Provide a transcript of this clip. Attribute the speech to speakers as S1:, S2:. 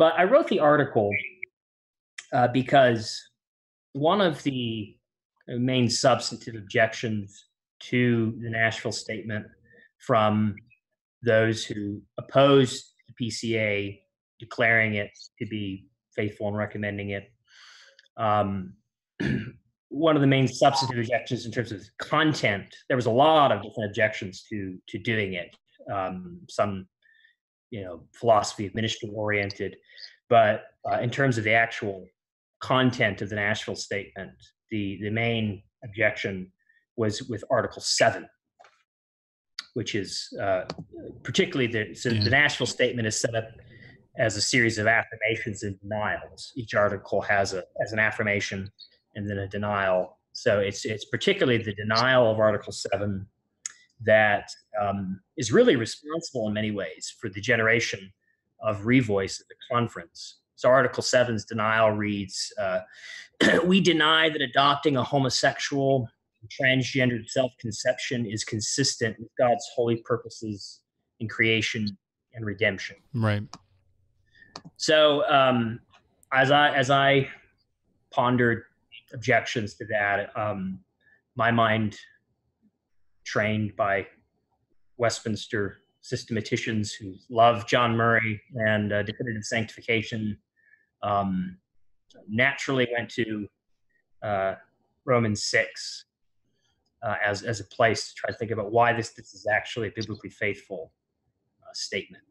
S1: But I wrote the article uh, because one of the main substantive objections to the Nashville statement from those who opposed the PCA declaring it to be faithful and recommending it. Um, one of the main substantive objections in terms of content, there was a lot of different objections to to doing it. Um, some, you know, philosophy of ministry oriented, but uh, in terms of the actual content of the Nashville statement, the the main objection was with Article Seven, which is uh, particularly the so yeah. the Nashville statement is set up as a series of affirmations and denials. Each article has a as an affirmation and then a denial. So it's it's particularly the denial of Article Seven that um, is really responsible in many ways for the generation of revoice at the conference. So Article 7's denial reads, uh, "We deny that adopting a homosexual, transgendered self-conception is consistent with God's holy purposes in creation and redemption."
S2: Right.
S1: So um, as I as I pondered objections to that, um, my mind, trained by Westminster systematicians who love John Murray and uh, definitive sanctification, um, naturally went to uh, Romans six uh, as as a place to try to think about why this this is actually a biblically faithful uh, statement.